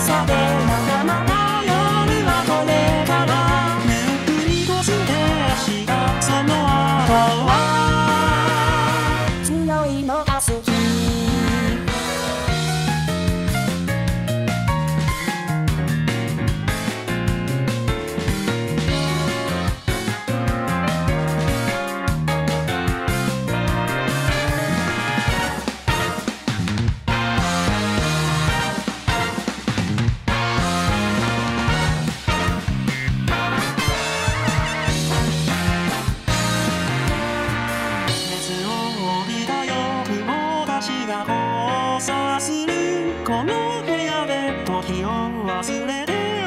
saber. が交差す。るこの部屋で時を忘れて。